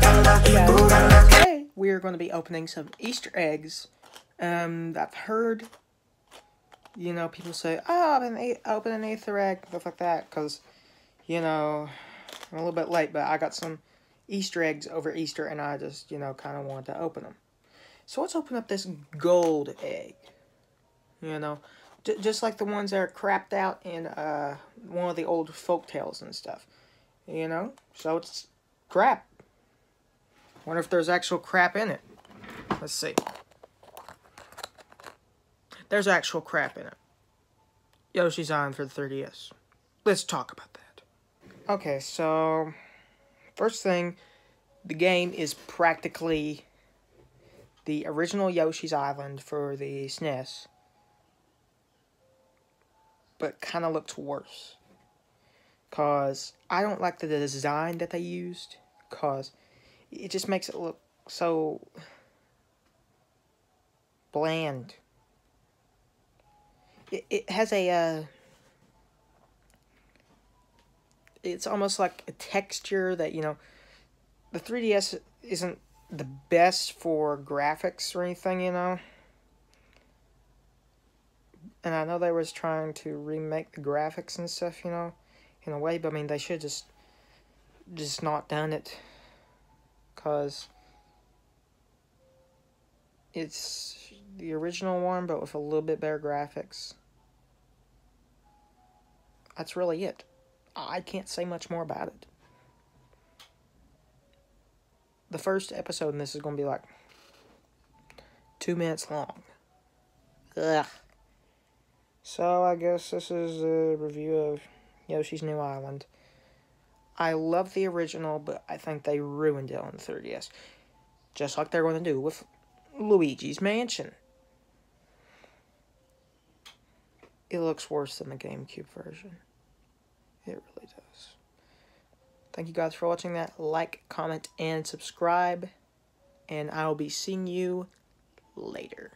Today we are going to be opening some Easter eggs. Um, I've heard, you know, people say, "Oh, I've been opening an Easter egg," stuff like that, because, you know, I'm a little bit late, but I got some Easter eggs over Easter, and I just, you know, kind of wanted to open them. So let's open up this gold egg. You know, just like the ones that are crapped out in uh, one of the old folk tales and stuff. You know, so it's crap. Wonder if there's actual crap in it. Let's see. There's actual crap in it. Yoshi's Island for the 3DS. Let's talk about that. Okay, so first thing, the game is practically the original Yoshi's Island for the SNES, but kind of looks worse. Cause I don't like the design that they used. Cause it just makes it look so bland. It, it has a, uh, it's almost like a texture that, you know, the 3DS isn't the best for graphics or anything, you know. And I know they was trying to remake the graphics and stuff, you know, in a way, but I mean, they should just, just not done it because it's the original one, but with a little bit better graphics. That's really it. I can't say much more about it. The first episode in this is going to be like two minutes long. Ugh. So I guess this is a review of Yoshi's New Island. I love the original, but I think they ruined it on the 3DS. Just like they're going to do with Luigi's Mansion. It looks worse than the GameCube version. It really does. Thank you guys for watching that. Like, comment, and subscribe. And I'll be seeing you later.